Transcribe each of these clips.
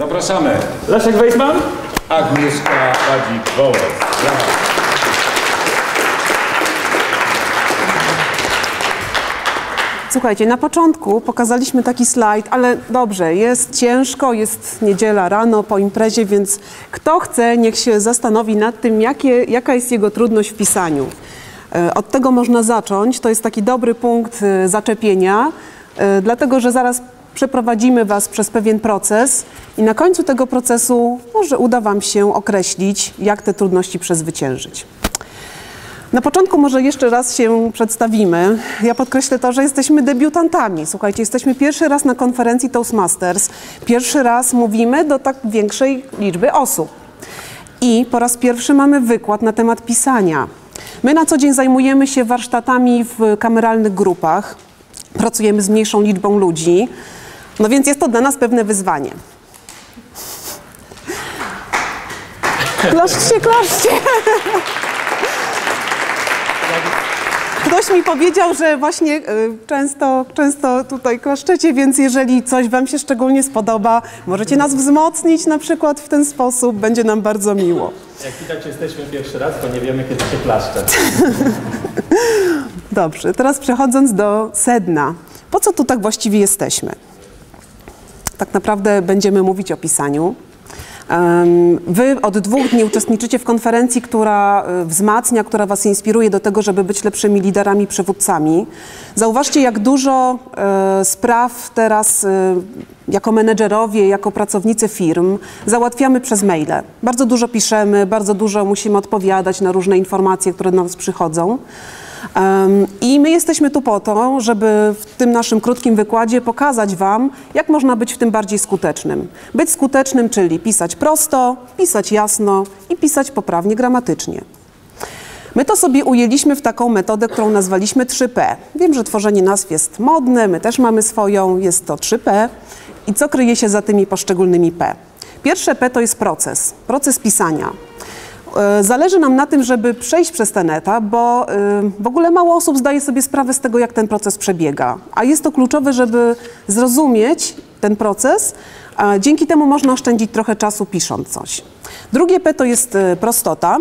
Zapraszamy. Leszek Weisman? Agnieszka Wadzik-Wołec. Brawa. Słuchajcie, na początku pokazaliśmy taki slajd, ale dobrze, jest ciężko, jest niedziela rano po imprezie, więc kto chce, niech się zastanowi nad tym, jakie, jaka jest jego trudność w pisaniu. E, Od tego można zacząć, to jest taki dobry punkt e, zaczepienia, e, dlatego że zaraz przeprowadzimy Was przez pewien proces i na końcu tego procesu może uda Wam się określić, jak te trudności przezwyciężyć. Na początku może jeszcze raz się przedstawimy. Ja podkreślę to, że jesteśmy debiutantami. Słuchajcie, jesteśmy pierwszy raz na konferencji Toastmasters. Pierwszy raz mówimy do tak większej liczby osób. I po raz pierwszy mamy wykład na temat pisania. My na co dzień zajmujemy się warsztatami w kameralnych grupach. Pracujemy z mniejszą liczbą ludzi. No więc jest to dla nas pewne wyzwanie. Klaszczcie, klaszczcie! Ktoś mi powiedział, że właśnie y, często, często tutaj klaszczecie, więc jeżeli coś Wam się szczególnie spodoba, możecie nas wzmocnić na przykład w ten sposób, będzie nam bardzo miło. Jak widać jesteśmy pierwszy raz, to nie wiemy kiedy się klaszcze. Dobrze, teraz przechodząc do sedna. Po co tu tak właściwie jesteśmy? Tak naprawdę będziemy mówić o pisaniu. Wy od dwóch dni uczestniczycie w konferencji, która y, wzmacnia, która Was inspiruje do tego, żeby być lepszymi liderami, przywódcami. Zauważcie, jak dużo e, spraw teraz e, jako menedżerowie, jako pracownicy firm załatwiamy przez maile. Bardzo dużo piszemy, bardzo dużo musimy odpowiadać na różne informacje, które do nas przychodzą. I my jesteśmy tu po to, żeby w tym naszym krótkim wykładzie pokazać Wam, jak można być w tym bardziej skutecznym. Być skutecznym, czyli pisać prosto, pisać jasno i pisać poprawnie gramatycznie. My to sobie ujęliśmy w taką metodę, którą nazwaliśmy 3P. Wiem, że tworzenie nazw jest modne, my też mamy swoją, jest to 3P. I co kryje się za tymi poszczególnymi P? Pierwsze P to jest proces, proces pisania. E, Zależy nam na tym, żeby przejść przez ten etap, bo e, w ogóle mało osób zdaje sobie sprawę z tego, jak ten proces przebiega. A jest to kluczowe, żeby zrozumieć ten proces. Dzięki temu można oszczędzić trochę czasu pisząc coś. Drugie P to jest e, prostota.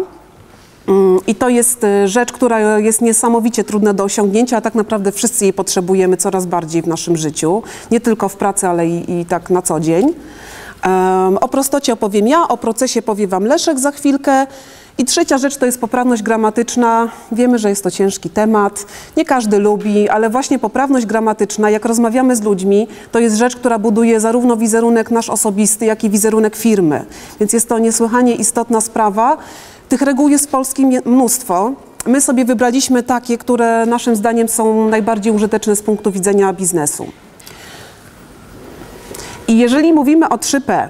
Mm, I to jest e, rzecz, która jest niesamowicie trudna do osiągnięcia, a tak naprawdę wszyscy jej potrzebujemy coraz bardziej w naszym życiu. Nie tylko w pracy, ale i, i tak na co dzień. Em, o prostocie opowiem ja, o procesie powie Wam Leszek za chwilkę. I trzecia rzecz to jest poprawność gramatyczna. Wiemy, że jest to ciężki temat, nie każdy lubi, ale właśnie poprawność gramatyczna, jak rozmawiamy z ludźmi, to jest rzecz, która buduje zarówno wizerunek nasz osobisty, jak i wizerunek firmy. Więc jest to niesłychanie istotna sprawa. Tych reguł jest w Polskim mnóstwo. My sobie wybraliśmy takie, które naszym zdaniem są najbardziej użyteczne z punktu widzenia biznesu. I jeżeli mówimy o 3P,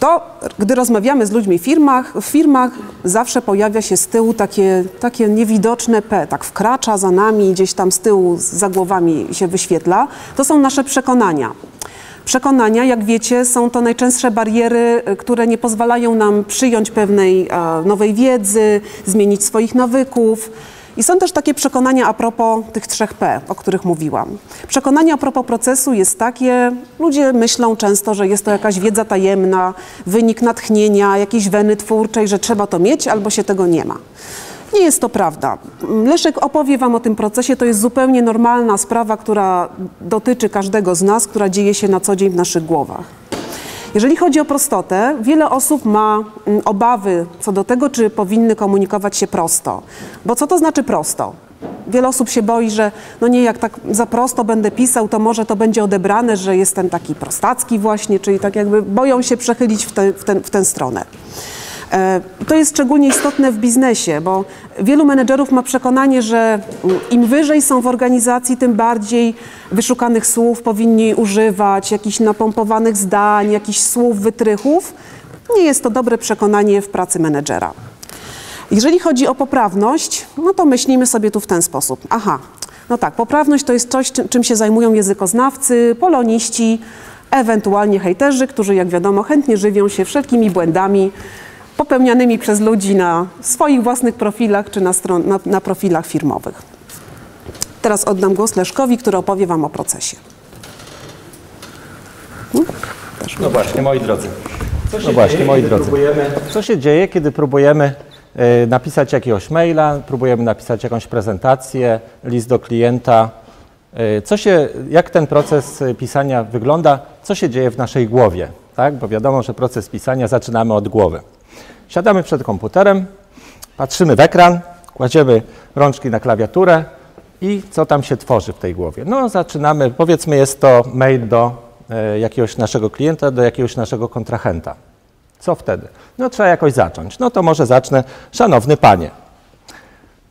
to gdy rozmawiamy z ludźmi w firmach, w firmach zawsze pojawia się z tyłu takie, takie niewidoczne P, tak wkracza za nami, gdzieś tam z tyłu, za głowami się wyświetla. To są nasze przekonania. Przekonania, jak wiecie, są to najczęstsze bariery, y, które nie pozwalają nam przyjąć pewnej e, nowej wiedzy, zmienić swoich nawyków. I są też takie przekonania a propos tych trzech P, o których mówiłam. Przekonanie a propos procesu jest takie, ludzie myślą często, że jest to jakaś wiedza tajemna, wynik natchnienia, jakiejś weny twórczej, że trzeba to mieć albo się tego nie ma. Nie jest to prawda. Leszek opowie Wam o tym procesie. To jest zupełnie normalna sprawa, która dotyczy każdego z nas, która dzieje się na co dzień w naszych głowach. Jeżeli chodzi o prostotę, wiele osób ma mm, obawy co do tego, czy powinny komunikować się prosto. Bo co to znaczy prosto? Wiele osób się boi, że no nie, jak tak za prosto będę pisał, to może to będzie odebrane, że jestem taki prostacki właśnie, czyli tak jakby boją się przechylić w, te, w, ten, w tę stronę. E, To jest szczególnie istotne w biznesie, bo wielu menedżerów ma przekonanie, że im wyżej są w organizacji, tym bardziej wyszukanych słów powinni używać, jakichś napompowanych zdań, jakichś słów, wytrychów. Nie jest to dobre przekonanie w pracy menedżera. Jeżeli chodzi o poprawność, no to myślimy sobie tu w ten sposób. Aha, no tak, poprawność to jest coś, czym się zajmują językoznawcy, poloniści, ewentualnie hejterzy, którzy jak wiadomo chętnie żywią się wszelkimi błędami popełnianymi przez ludzi na swoich własnych profilach czy na, stron, na, na profilach firmowych. Teraz oddam głos Leszkowi, który opowie Wam o procesie. No właśnie, moi drodzy. Co się No właśnie, dzieje, moi kiedy drodzy. Próbujemy... Co się dzieje, kiedy próbujemy e, napisać jakiegoś maila, próbujemy napisać jakąś prezentację, list do klienta? E, Co się, jak ten proces e, pisania wygląda? Co się dzieje w naszej głowie? Tak? Bo wiadomo, że proces pisania zaczynamy od głowy. Siadamy przed komputerem, patrzymy w ekran, kładziemy rączki na klawiaturę i co tam się tworzy w tej głowie? No, zaczynamy, powiedzmy, jest to mail do e, jakiegoś naszego klienta, do jakiegoś naszego kontrahenta. Co wtedy? No trzeba jakoś zacząć. No to może zacznę, szanowny panie.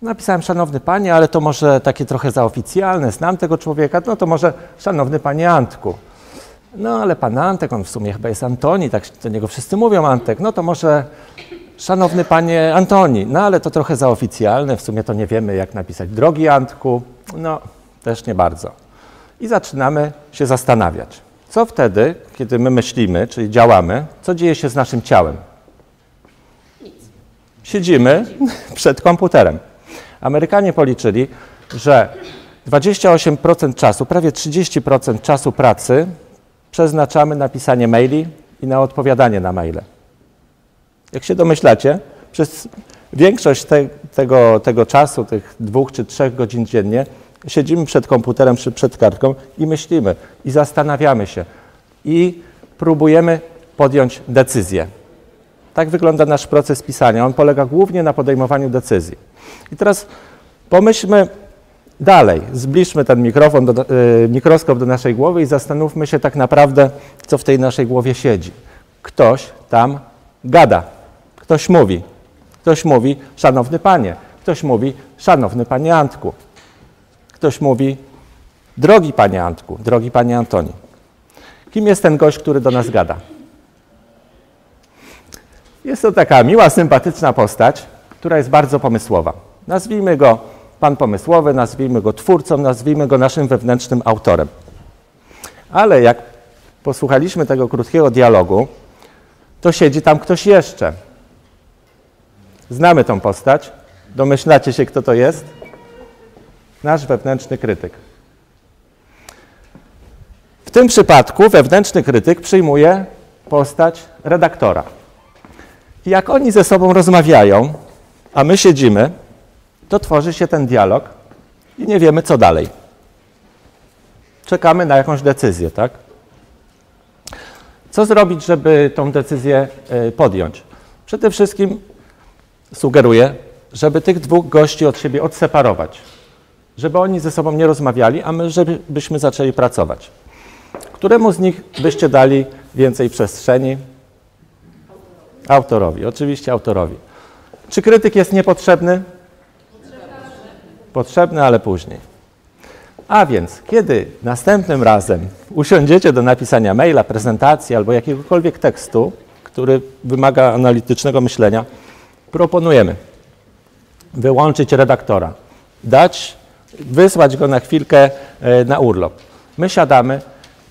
Napisałem szanowny panie, ale to może takie trochę zaoficjalne, znam tego człowieka, no to może szanowny panie Antku. No ale pan Antek, on w sumie chyba jest Antoni, tak do niego wszyscy mówią Antek, no to może szanowny panie Antoni, no ale to trochę zaoficjalne, w sumie to nie wiemy jak napisać. Drogi Antku, no też nie bardzo. I zaczynamy się zastanawiać. Co wtedy, kiedy my myślimy, czyli działamy, co dzieje się z naszym ciałem? Siedzimy przed komputerem. Amerykanie policzyli, że 28% czasu, prawie 30% czasu pracy przeznaczamy na pisanie maili i na odpowiadanie na maile. Jak się domyślacie, przez większość te, tego, tego czasu, tych dwóch czy trzech godzin dziennie, siedzimy przed komputerem czy przed kartką i myślimy, i zastanawiamy się, i próbujemy podjąć decyzję. Tak wygląda nasz proces pisania. On polega głównie na podejmowaniu decyzji. I teraz pomyślmy dalej, zbliżmy ten mikrofon do, y, mikroskop do naszej głowy i zastanówmy się tak naprawdę, co w tej naszej głowie siedzi. Ktoś tam gada, ktoś mówi. Ktoś mówi, szanowny panie, ktoś mówi, szanowny panie Antku. Ktoś mówi, drogi panie Antku, drogi panie Antoni. Kim jest ten gość, który do nas gada? Jest to taka miła, sympatyczna postać, która jest bardzo pomysłowa. Nazwijmy go pan pomysłowy, nazwijmy go twórcą, nazwijmy go naszym wewnętrznym autorem. Ale jak posłuchaliśmy tego krótkiego dialogu, to siedzi tam ktoś jeszcze. Znamy tą postać. Domyślacie się, kto to jest? Nasz wewnętrzny krytyk. W tym przypadku wewnętrzny krytyk przyjmuje postać redaktora. Jak oni ze sobą rozmawiają, a my siedzimy, to tworzy się ten dialog i nie wiemy, co dalej. Czekamy na jakąś decyzję, tak? Co zrobić, żeby tą decyzję y, podjąć? Przede wszystkim sugeruję, żeby tych dwóch gości od siebie odseparować. Żeby oni ze sobą nie rozmawiali, a my żebyśmy zaczęli pracować. Któremu z nich byście dali więcej przestrzeni? Autorowi, oczywiście autorowi. Czy krytyk jest niepotrzebny? Potrzebny, ale później. A więc, kiedy następnym razem usiądziecie do napisania maila, prezentacji albo jakiegokolwiek tekstu, który wymaga analitycznego myślenia, proponujemy wyłączyć redaktora, dać, wysłać go na chwilkę e, na urlop. My siadamy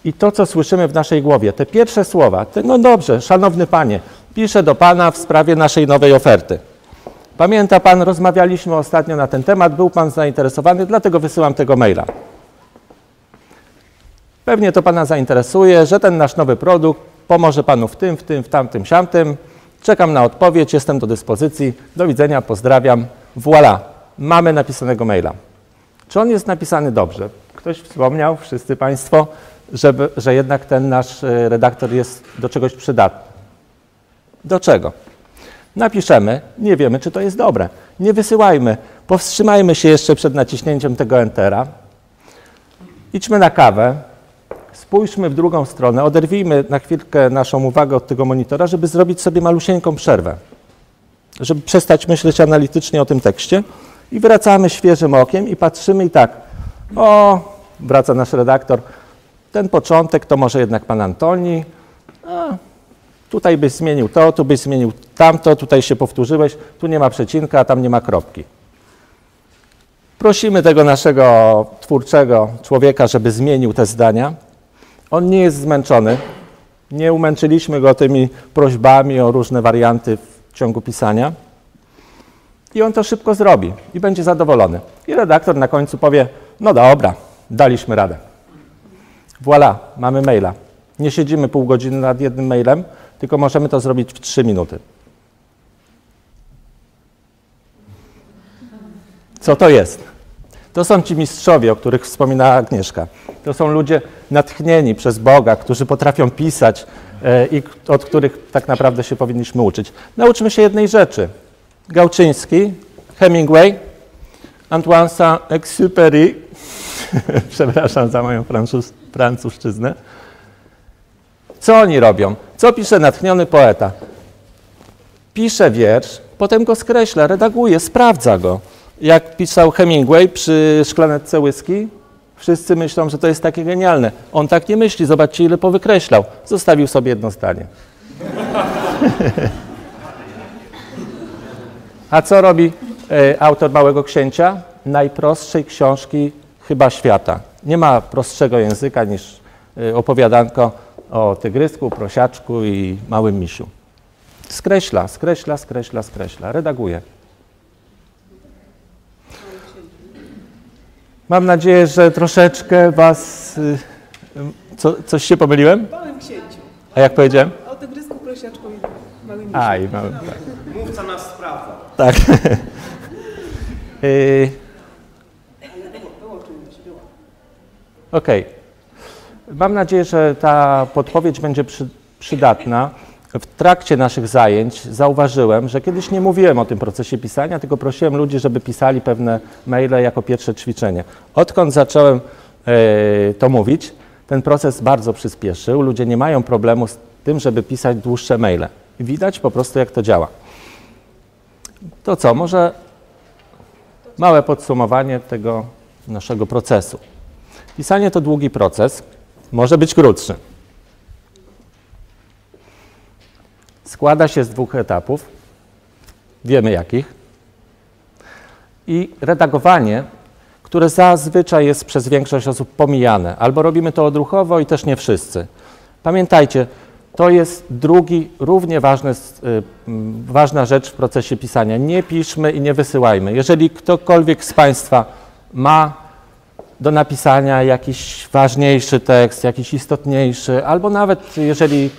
i to, co słyszymy w naszej głowie, te pierwsze słowa, te, no dobrze, szanowny panie, piszę do pana w sprawie naszej nowej oferty. Pamięta pan, rozmawialiśmy ostatnio na ten temat, był pan zainteresowany, dlatego wysyłam tego maila. Pewnie to pana zainteresuje, że ten nasz nowy produkt pomoże panu w tym, w tym, w tamtym, siamtym. Czekam na odpowiedź, jestem do dyspozycji. Do widzenia, pozdrawiam. Voilà, mamy napisanego maila. Czy on jest napisany dobrze? Ktoś wspomniał, wszyscy Państwo, żeby, że jednak ten nasz e, redaktor jest do czegoś przydatny. Do czego? Napiszemy, nie wiemy, czy to jest dobre. Nie wysyłajmy, powstrzymajmy się jeszcze przed naciśnięciem tego Entera. Idźmy na kawę, spójrzmy w drugą stronę, oderwijmy na chwilkę naszą uwagę od tego monitora, żeby zrobić sobie malusieńką przerwę, żeby przestać myśleć analitycznie o tym tekście i wracamy świeżym okiem i patrzymy i tak, o, wraca nasz redaktor, ten początek to może jednak pan Antoni, tutaj byś zmienił to, tu byś zmienił tamto, tutaj się powtórzyłeś, tu nie ma przecinka, a tam nie ma kropki. Prosimy tego naszego twórczego człowieka, żeby zmienił te zdania. On nie jest zmęczony. Nie umęczyliśmy go tymi prośbami o różne warianty w ciągu pisania. I on to szybko zrobi i będzie zadowolony. I redaktor na końcu powie: No dobra, daliśmy radę. Voilà, mamy maila. Nie siedzimy pół godziny nad jednym mailem, tylko możemy to zrobić w 3 minuty. Co to jest? To są ci mistrzowie, o których wspominała Agnieszka. To są ludzie natchnieni przez Boga, którzy potrafią pisać e, i od których tak naprawdę się powinniśmy uczyć. Nauczmy się jednej rzeczy. Gałczyński, Hemingway, Antoine Saint-Exupéry, przepraszam za moją francuszczyznę. Co oni robią? Co pisze natchniony poeta? Pisze wiersz, potem go skreśla, redaguje, sprawdza go. Jak pisał Hemingway przy szklaneczce whisky, wszyscy myślą, że to jest takie genialne. On tak nie myśli, zobaczcie ile powykreślał. Zostawił sobie jedno zdanie. A co robi e, autor Małego Księcia? Najprostszej książki chyba świata. Nie ma prostszego języka niż e, opowiadanko o tygrysku, prosiaczku i małym misiu. Skreśla, skreśla, skreśla, skreśla, redaguje. Mam nadzieję, że troszeczkę Was. y, Co, coś się pomyliłem? Małym księciu. A jak powiedziałem? O tygrysku, prosiaczku i małym A, i małym. Tak. Mówca nas sprawdza. tak. Y, Okej. Mam nadzieję, że ta podpowiedź będzie przy, przydatna. W trakcie naszych zajęć zauważyłem, że kiedyś nie mówiłem o tym procesie pisania, tylko prosiłem ludzi, żeby pisali pewne maile jako pierwsze ćwiczenie. Odkąd zacząłem e, to mówić, ten proces bardzo przyspieszył. Ludzie nie mają problemu z tym, żeby pisać dłuższe maile. Widać po prostu, jak to działa. To co, może małe podsumowanie tego naszego procesu. Pisanie to długi proces, może być krótszy. Składa się z dwóch etapów, wiemy jakich. I redagowanie, które zazwyczaj jest przez większość osób pomijane, albo robimy to odruchowo i też nie wszyscy. Pamiętajcie, to jest drugi, równie ważny, y, ważna rzecz w procesie pisania. Nie piszmy i nie wysyłajmy. Jeżeli ktokolwiek z Państwa ma do napisania jakiś ważniejszy tekst, jakiś istotniejszy, albo nawet jeżeli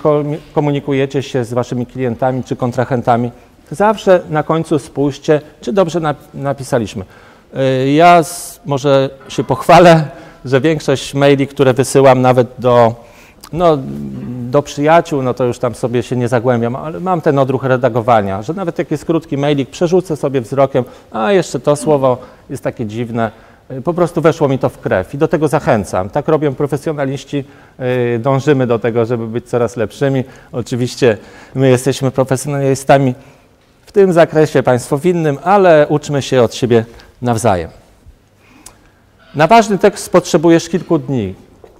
komunikujecie się z waszymi klientami czy kontrahentami, zawsze na końcu spójrzcie, czy dobrze nap- napisaliśmy. Y, Ja może się pochwalę, że większość maili, które wysyłam nawet do, no, do przyjaciół, no to już tam sobie się nie zagłębiam, ale mam ten odruch redagowania, że nawet jak jest krótki mailik, przerzucę sobie wzrokiem, a jeszcze to słowo jest takie dziwne, po prostu weszło mi to w krew i do tego zachęcam. Tak robią profesjonaliści, y, dążymy do tego, żeby być coraz lepszymi. Oczywiście my jesteśmy profesjonalistami w tym zakresie, Państwo w innym, ale uczmy się od siebie nawzajem. Na ważny tekst potrzebujesz kilku dni,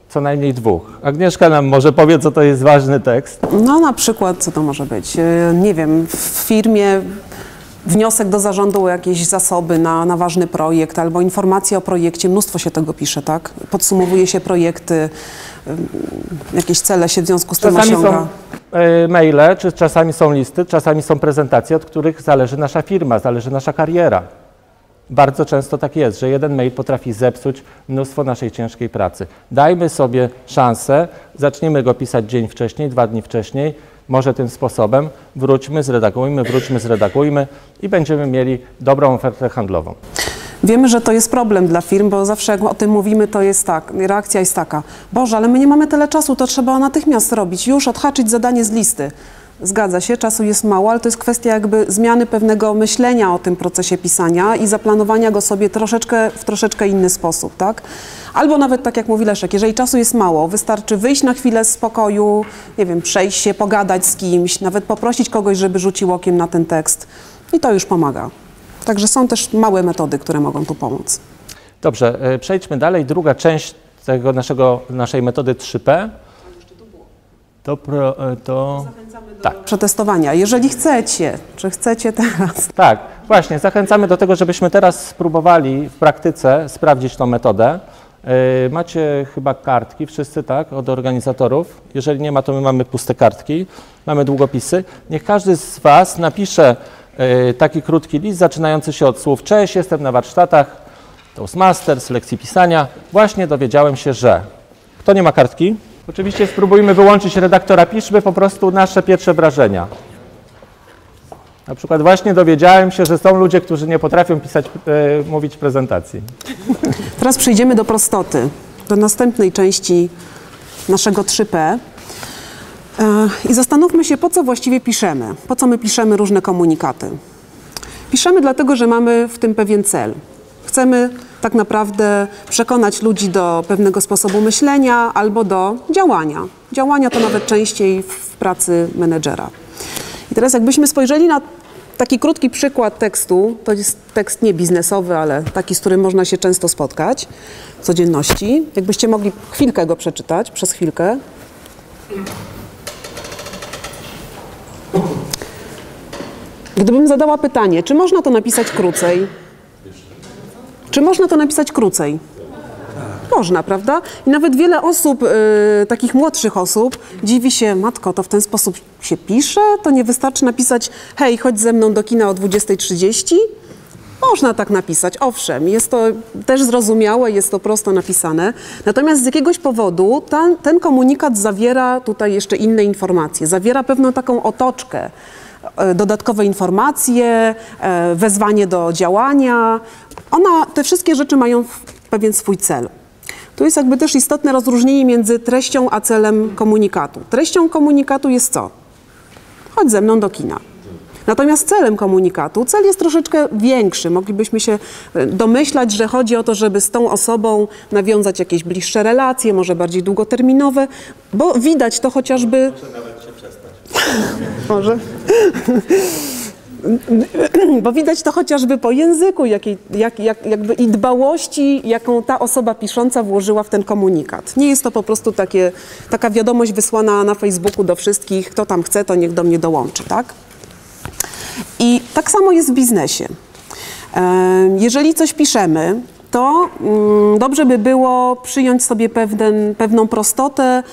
co najmniej dwóch. Agnieszka nam może powie, co to jest ważny tekst. No na przykład, co to może być? E, Nie wiem, w firmie wniosek do zarządu o jakieś zasoby na, na ważny projekt albo informacje o projekcie, mnóstwo się tego pisze, tak? Podsumowuje się projekty, jakieś cele się w związku z tym Czasami osiąga. są e, maile, czy czasami są listy, czasami są prezentacje, od których zależy nasza firma, zależy nasza kariera. Bardzo często tak jest, że jeden mail potrafi zepsuć mnóstwo naszej ciężkiej pracy. Dajmy sobie szansę, zaczniemy go pisać dzień wcześniej, dwa dni wcześniej, może tym sposobem, wróćmy, zredagujmy, wróćmy, zredagujmy i będziemy mieli dobrą ofertę handlową. Wiemy, że to jest problem dla firm, bo zawsze jak o tym mówimy, to jest tak, reakcja jest taka, Boże, ale my nie mamy tyle czasu, to trzeba natychmiast robić, już odhaczyć zadanie z listy. Zgadza się, czasu jest mało, ale to jest kwestia jakby zmiany pewnego myślenia o tym procesie pisania i zaplanowania go sobie troszeczkę, w troszeczkę inny sposób, tak? Albo nawet tak jak mówi Leszek, jeżeli czasu jest mało, wystarczy wyjść na chwilę z pokoju, nie wiem, przejść się, pogadać z kimś, nawet poprosić kogoś, żeby rzucił okiem na ten tekst i to już pomaga. Także są też małe metody, które mogą tu pomóc. Dobrze, e, przejdźmy dalej. Druga część tego naszego, naszej metody 3P. To, pro, e, to... Tak. Przetestowania. Jeżeli chcecie, czy chcecie teraz, Tak, właśnie. Zachęcamy do tego, żebyśmy teraz spróbowali w praktyce sprawdzić tą metodę. Yy, Macie chyba kartki, wszyscy tak, od organizatorów. Jeżeli nie ma, to my mamy puste kartki, mamy długopisy. Niech każdy z Was napisze yy, taki krótki list zaczynający się od słów Cześć, jestem na warsztatach Toastmasters, lekcji pisania. Właśnie dowiedziałem się, że... Kto nie ma kartki? Oczywiście spróbujmy wyłączyć redaktora, piszmy po prostu nasze pierwsze wrażenia. Na przykład właśnie dowiedziałem się, że są ludzie, którzy nie potrafią pisać, e, mówić prezentacji. Teraz przejdziemy do prostoty, do następnej części naszego 3P. E, I zastanówmy się, po co właściwie piszemy, po co my piszemy różne komunikaty. Piszemy dlatego, że mamy w tym pewien cel. Chcemy tak naprawdę przekonać ludzi do pewnego sposobu myślenia albo do działania. Działania to nawet częściej w pracy menedżera. I teraz jakbyśmy spojrzeli na taki krótki przykład tekstu, to jest tekst nie biznesowy, ale taki, z którym można się często spotkać w codzienności. Jakbyście mogli chwilkę go przeczytać, przez chwilkę. Gdybym zadała pytanie, czy można to napisać krócej? Czy można to napisać krócej? Można, prawda? I nawet wiele osób, y, takich młodszych osób, dziwi się, matko, to w ten sposób się pisze? To nie wystarczy napisać, hej, chodź ze mną do kina o 20.30? Można tak napisać, owszem, jest to też zrozumiałe, jest to prosto napisane. Natomiast z jakiegoś powodu ten, ten komunikat zawiera tutaj jeszcze inne informacje, zawiera pewną taką otoczkę, dodatkowe informacje, e, wezwanie do działania. Ona, te wszystkie rzeczy mają pewien swój cel. Tu jest jakby też istotne rozróżnienie między treścią a celem komunikatu. Treścią komunikatu jest co? Chodź ze mną do kina. Natomiast celem komunikatu, cel jest troszeczkę większy. Moglibyśmy się e, domyślać, że chodzi o to, żeby z tą osobą nawiązać jakieś bliższe relacje, może bardziej długoterminowe, bo widać to chociażby. Bo widać to chociażby po języku, jakiej, jak, jak, jakby i dbałości, jaką ta osoba pisząca włożyła w ten komunikat. Nie jest to po prostu takie, taka wiadomość wysłana na Facebooku do wszystkich, kto tam chce, to niech do mnie dołączy, tak? I tak samo jest w biznesie. E, Jeżeli coś piszemy, to mm, dobrze by było przyjąć sobie pewien, pewną prostotę.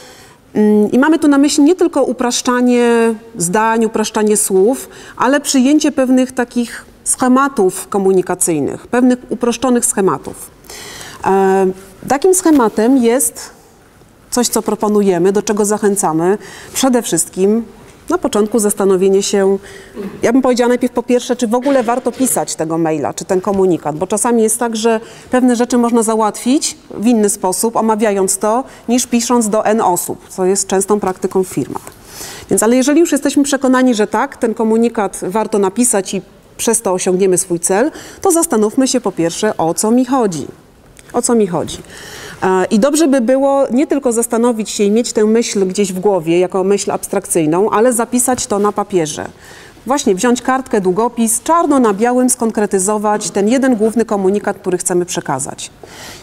Mm, I mamy tu na myśli nie tylko upraszczanie zdań, upraszczanie słów, ale przyjęcie pewnych takich schematów komunikacyjnych, pewnych uproszczonych schematów. E, Takim schematem jest coś, co proponujemy, do czego zachęcamy, przede wszystkim na początku zastanowienie się, ja bym powiedziała najpierw po pierwsze, czy w ogóle warto pisać tego maila, czy ten komunikat, bo czasami jest tak, że pewne rzeczy można załatwić w inny sposób, omawiając to, niż pisząc do N osób, co jest częstą praktyką w firmach. Więc, ale jeżeli już jesteśmy przekonani, że tak, ten komunikat warto napisać i przez to osiągniemy swój cel, to zastanówmy się po pierwsze, o co mi chodzi. O co mi chodzi? I dobrze by było nie tylko zastanowić się i mieć tę myśl gdzieś w głowie, jako myśl abstrakcyjną, ale zapisać to na papierze. Właśnie wziąć kartkę, długopis, czarno na białym skonkretyzować ten jeden główny komunikat, który chcemy przekazać.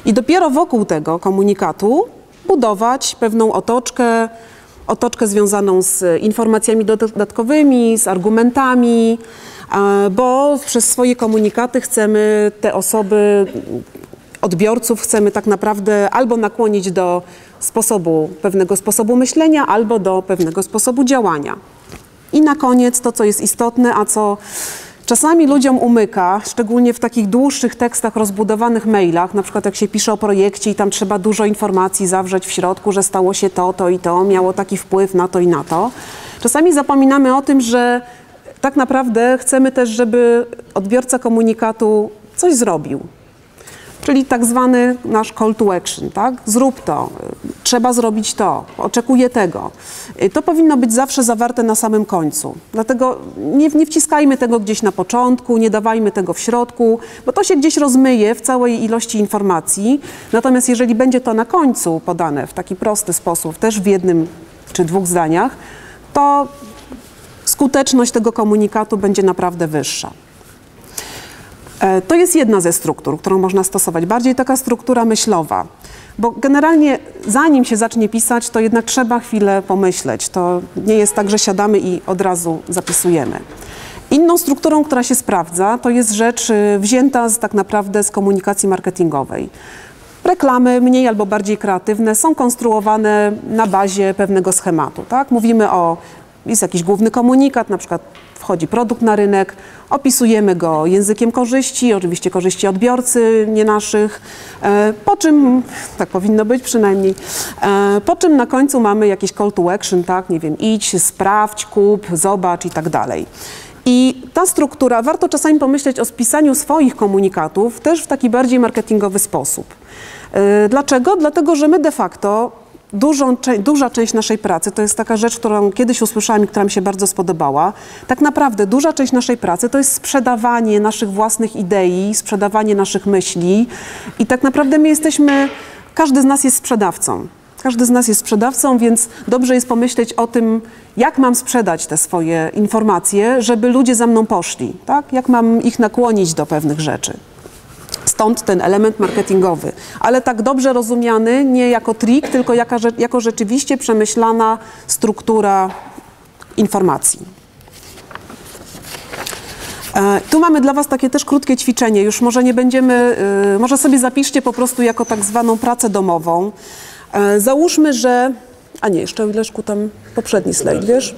I dopiero wokół tego komunikatu budować pewną otoczkę, otoczkę związaną z informacjami dodatkowymi, z argumentami, bo przez swoje komunikaty chcemy te osoby odbiorców chcemy tak naprawdę albo nakłonić do sposobu, pewnego sposobu myślenia, albo do pewnego sposobu działania. I na koniec to, co jest istotne, a co czasami ludziom umyka, szczególnie w takich dłuższych tekstach, rozbudowanych mailach, na przykład jak się pisze o projekcie i tam trzeba dużo informacji zawrzeć w środku, że stało się to, to i to, miało taki wpływ na to i na to. Czasami zapominamy o tym, że tak naprawdę chcemy też, żeby odbiorca komunikatu coś zrobił, czyli tak zwany nasz call to action, tak? Zrób to, trzeba zrobić to, oczekuję tego. Y, To powinno być zawsze zawarte na samym końcu. Dlatego nie, nie wciskajmy tego gdzieś na początku, nie dawajmy tego w środku, bo to się gdzieś rozmyje w całej ilości informacji. Natomiast jeżeli będzie to na końcu podane w taki prosty sposób, też w jednym czy dwóch zdaniach, to skuteczność tego komunikatu będzie naprawdę wyższa. E, To jest jedna ze struktur, którą można stosować, bardziej taka struktura myślowa. Bo generalnie zanim się zacznie pisać, to jednak trzeba chwilę pomyśleć. To nie jest tak, że siadamy i od razu zapisujemy. Inną strukturą, która się sprawdza, to jest rzecz y, wzięta z, tak naprawdę z komunikacji marketingowej. Reklamy mniej albo bardziej kreatywne są konstruowane na bazie pewnego schematu. Tak? Mówimy o jest jakiś główny komunikat, na przykład wchodzi produkt na rynek, opisujemy go językiem korzyści, oczywiście korzyści odbiorcy, nie naszych, e, po czym, tak powinno być przynajmniej, e, po czym na końcu mamy jakiś call to action, tak, nie wiem, idź, sprawdź, kup, zobacz i tak dalej. I ta struktura, warto czasami pomyśleć o spisaniu swoich komunikatów też w taki bardziej marketingowy sposób. E, Dlaczego? Dlatego, że my de facto dużą, duża część naszej pracy, to jest taka rzecz, którą kiedyś usłyszałam i która mi się bardzo spodobała, tak naprawdę duża część naszej pracy to jest sprzedawanie naszych własnych idei, sprzedawanie naszych myśli i tak naprawdę my jesteśmy, każdy z nas jest sprzedawcą. Każdy z nas jest sprzedawcą, więc dobrze jest pomyśleć o tym, jak mam sprzedać te swoje informacje, żeby ludzie za mną poszli, tak? Jak mam ich nakłonić do pewnych rzeczy. Stąd ten element marketingowy, ale tak dobrze rozumiany nie jako trik, tylko rze- jako rzeczywiście przemyślana struktura informacji. E, Tu mamy dla Was takie też krótkie ćwiczenie. Już może nie będziemy, y, może sobie zapiszcie po prostu jako tak zwaną pracę domową. E, Załóżmy, że. A nie, jeszcze Leszku tam poprzedni slajd, wiesz?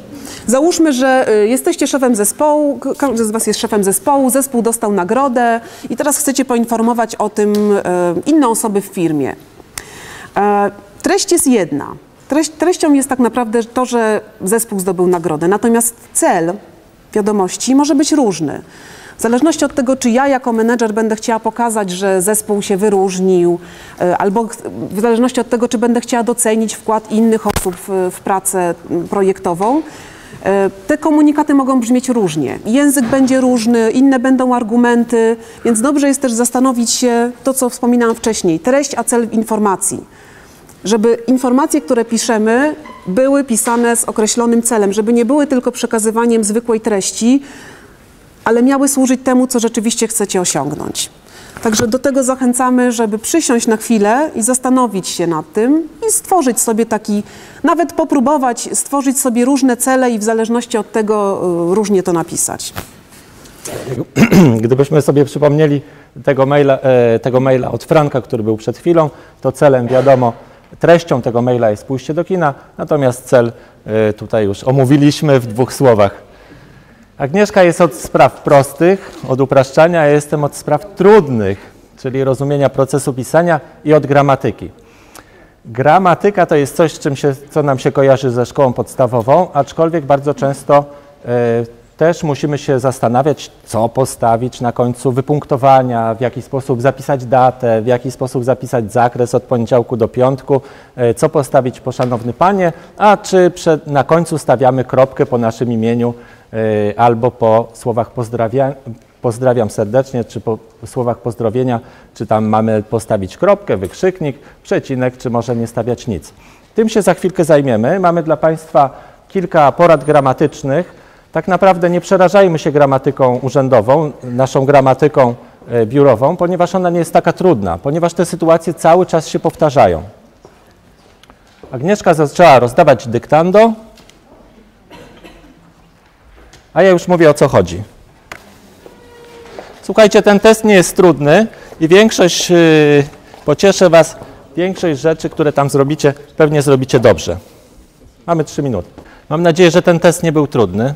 Załóżmy, że y, jesteście szefem zespołu, każdy z Was jest szefem zespołu, zespół dostał nagrodę i teraz chcecie poinformować o tym y, inne osoby w firmie. E, Treść jest jedna. Treść, treścią jest tak naprawdę to, że zespół zdobył nagrodę. Natomiast cel wiadomości może być różny. W zależności od tego, czy ja jako menedżer będę chciała pokazać, że zespół się wyróżnił, e, albo w zależności od tego, czy będę chciała docenić wkład innych osób w, w pracę projektową, e, te komunikaty mogą brzmieć różnie. Język będzie różny, inne będą argumenty, więc dobrze jest też zastanowić się to, co wspominałam wcześniej, treść, a cel informacji żeby informacje, które piszemy, były pisane z określonym celem, żeby nie były tylko przekazywaniem zwykłej treści, ale miały służyć temu, co rzeczywiście chcecie osiągnąć. Także do tego zachęcamy, żeby przysiąść na chwilę i zastanowić się nad tym i stworzyć sobie taki, nawet popróbować stworzyć sobie różne cele i w zależności od tego y, różnie to napisać. Gdybyśmy sobie przypomnieli tego maila, e, tego maila od Franka, który był przed chwilą, to celem wiadomo, treścią tego maila jest pójście do kina, natomiast cel e, tutaj już omówiliśmy w dwóch słowach. Agnieszka jest od spraw prostych, od upraszczania, ja jestem od spraw trudnych, czyli rozumienia procesu pisania i od gramatyki. Gramatyka to jest coś, czym się, co nam się kojarzy ze szkołą podstawową, aczkolwiek bardzo często e, też musimy się zastanawiać, co postawić na końcu wypunktowania, w jaki sposób zapisać datę, w jaki sposób zapisać zakres od poniedziałku do piątku, e, co postawić po szanowny panie, a czy przed, na końcu stawiamy kropkę po naszym imieniu albo po słowach pozdrawia, pozdrawiam serdecznie, czy po słowach pozdrowienia, czy tam mamy postawić kropkę, wykrzyknik, przecinek, czy może nie stawiać nic. Tym się za chwilkę zajmiemy. Mamy dla Państwa kilka porad gramatycznych. Tak naprawdę nie przerażajmy się gramatyką urzędową, naszą gramatyką e, biurową, ponieważ ona nie jest taka trudna, ponieważ te sytuacje cały czas się powtarzają. Agnieszka zaczęła rozdawać dyktando, a ja już mówię o co chodzi. Słuchajcie, ten test nie jest trudny i większość, yy, pocieszę Was, większość rzeczy, które tam zrobicie, pewnie zrobicie dobrze. Mamy trzy minuty. Mam nadzieję, że ten test nie był trudny.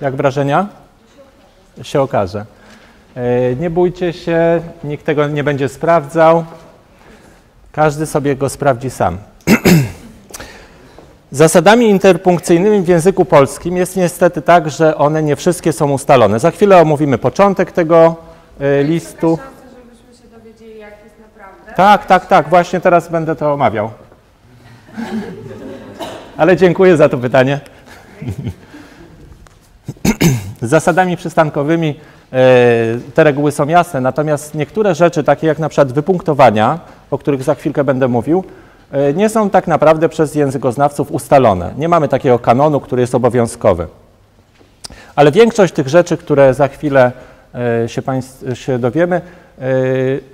Jak wrażenia? Się okaże. Yy, nie bójcie się, nikt tego nie będzie sprawdzał. Każdy sobie go sprawdzi sam. Zasadami interpunkcyjnymi w języku polskim jest niestety tak, że one nie wszystkie są ustalone. Za chwilę omówimy początek tego y, listu. szansę, żebyśmy się dowiedzieli, jak jest naprawdę. Tak, tak, tak, właśnie teraz będę to omawiał. Ale dziękuję za to pytanie. Z zasadami przystankowymi e, te reguły są jasne, natomiast niektóre rzeczy, takie jak na przykład wypunktowania, o których za chwilkę będę mówił, nie są tak naprawdę przez językoznawców ustalone. Nie mamy takiego kanonu, który jest obowiązkowy. Ale większość tych rzeczy, które za chwilę e, się, się dowiemy, e,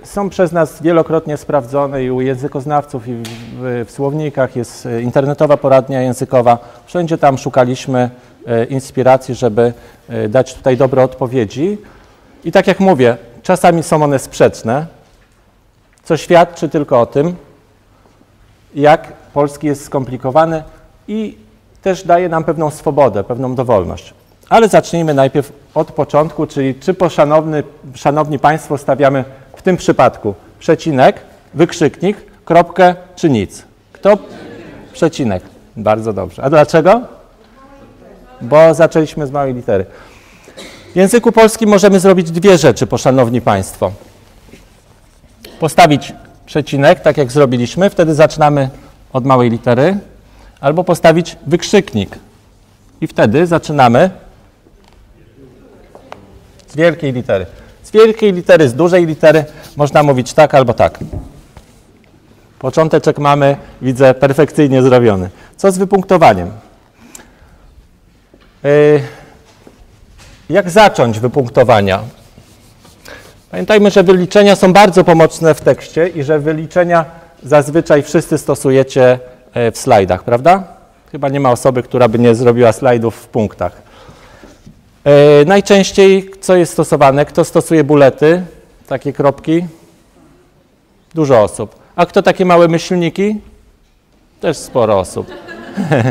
są przez nas wielokrotnie sprawdzone i u językoznawców, i w, w słownikach jest e, internetowa poradnia językowa. Wszędzie tam szukaliśmy e, inspiracji, żeby e, dać tutaj dobre odpowiedzi. I tak jak mówię, czasami są one sprzeczne, co świadczy tylko o tym, jak polski jest skomplikowany i też daje nam pewną swobodę, pewną dowolność. Ale zacznijmy najpierw od początku, czyli czy poszanowny, szanowni Państwo stawiamy w tym przypadku przecinek, wykrzyknik, kropkę czy nic? Kto? Przecinek. Bardzo dobrze. A dlaczego? Bo zaczęliśmy z małej litery. W języku polskim możemy zrobić dwie rzeczy, poszanowni Państwo. Postawić przecinek, tak jak zrobiliśmy, wtedy zaczynamy od małej litery, albo postawić wykrzyknik i wtedy zaczynamy z wielkiej litery. Z wielkiej litery, z dużej litery można mówić tak albo tak. Począteczek mamy, widzę, perfekcyjnie zrobiony. Co z wypunktowaniem? Yy, jak zacząć wypunktowania? Pamiętajmy, że wyliczenia są bardzo pomocne w tekście i że wyliczenia zazwyczaj wszyscy stosujecie e, w slajdach, prawda? Chyba nie ma osoby, która by nie zrobiła slajdów w punktach. E, najczęściej co jest stosowane? Kto stosuje bulety, takie kropki? Dużo osób. A kto takie małe myślniki? Też sporo osób.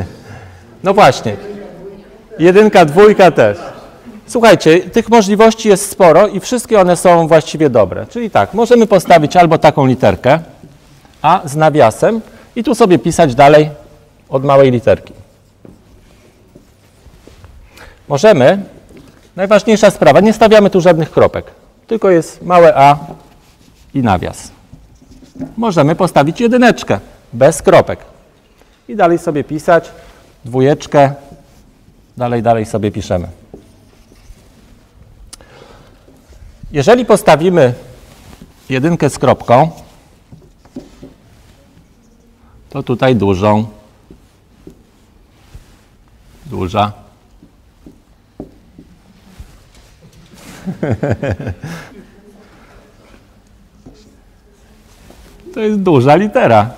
no właśnie. Jedynka, dwójka też. Słuchajcie, tych możliwości jest sporo i wszystkie one są właściwie dobre. Czyli tak, możemy postawić albo taką literkę, a z nawiasem i tu sobie pisać dalej od małej literki. Możemy, najważniejsza sprawa, nie stawiamy tu żadnych kropek, tylko jest małe a i nawias. Możemy postawić jedyneczkę bez kropek i dalej sobie pisać dwójeczkę, dalej, dalej sobie piszemy. Jeżeli postawimy jedynkę z kropką, to tutaj dużą, duża. To jest duża litera.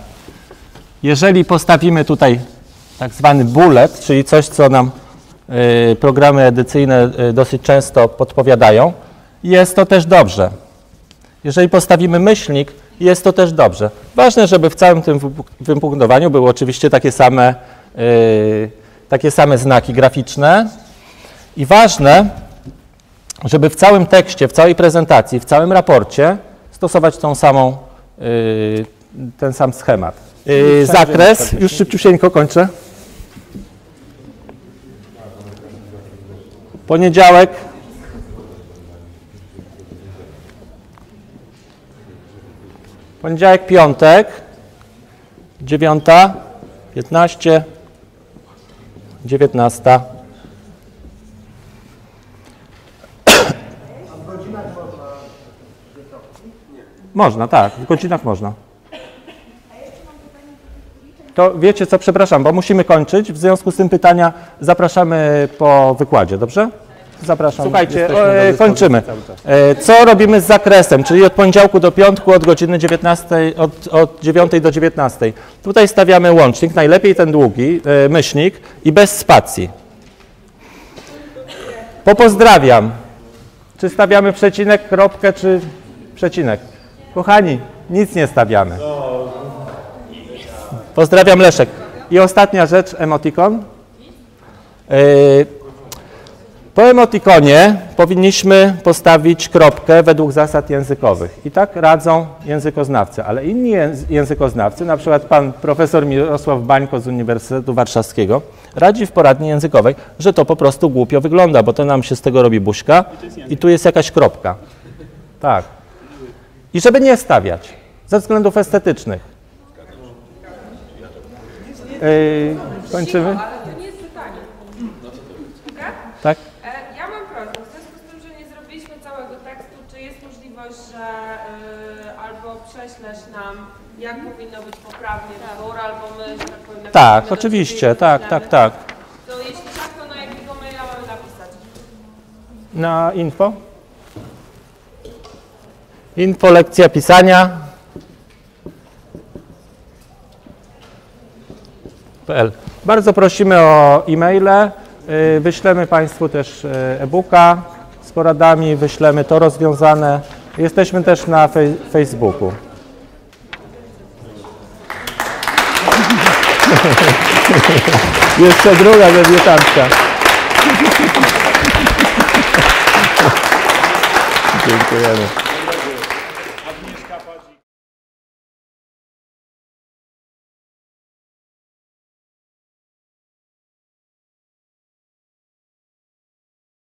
Jeżeli postawimy tutaj tak zwany bullet, czyli coś, co nam y, programy edycyjne y, dosyć często podpowiadają, jest to też dobrze. Jeżeli postawimy myślnik, jest to też dobrze. Ważne, żeby w całym tym wypunktowaniu były oczywiście takie same, yy, takie same znaki graficzne i ważne, żeby w całym tekście, w całej prezentacji, w całym raporcie stosować tą samą, yy, ten sam schemat. Yy, zakres, już szybciusieńko kończę. Poniedziałek, Poniedziałek, piątek, dziewiąta, piętnaście, dziewiętnasta. Można, tak, w godzinach można. To wiecie co, przepraszam, bo musimy kończyć. W związku z tym pytania zapraszamy po wykładzie, dobrze? Zapraszam. Słuchajcie, e, kończymy. E, Co robimy z zakresem, czyli od poniedziałku do piątku, od godziny 19, od, od 9 do 19. Tutaj stawiamy łącznik, najlepiej ten długi, e, myślnik i bez spacji. Popozdrawiam. Czy stawiamy przecinek, kropkę, czy przecinek? Kochani, nic nie stawiamy. Pozdrawiam Leszek. I ostatnia rzecz, emotikon. Po emotikonie powinniśmy postawić kropkę według zasad językowych. I tak radzą językoznawcy, ale inni języ- językoznawcy, na przykład pan profesor Mirosław Bańko z Uniwersytetu Warszawskiego, radzi w poradni językowej, że to po prostu głupio wygląda, bo to nam się z tego robi buźka i tu jest jakaś kropka. Tak. I żeby nie stawiać, ze względów estetycznych. Yy, kończymy? Ale to nie jest pytanie. Tak? Tak? E, Ja mam prośbę, w związku z tym, że nie zrobiliśmy całego tekstu, czy jest możliwość, że y, albo prześlesz nam, jak powinno być poprawnie wzór, albo my, że tak powiem... Tak, oczywiście, tak, tak, tak. To jeśli tak, to na jakiego maila mamy napisać? Na info? Info, lekcja pisania. PL. Bardzo prosimy o e-maile. Y, Wyślemy Państwu też y, e-booka z poradami, wyślemy to rozwiązane. Jesteśmy też na fej- Facebooku. Jeszcze druga debiutantka. Dziękujemy.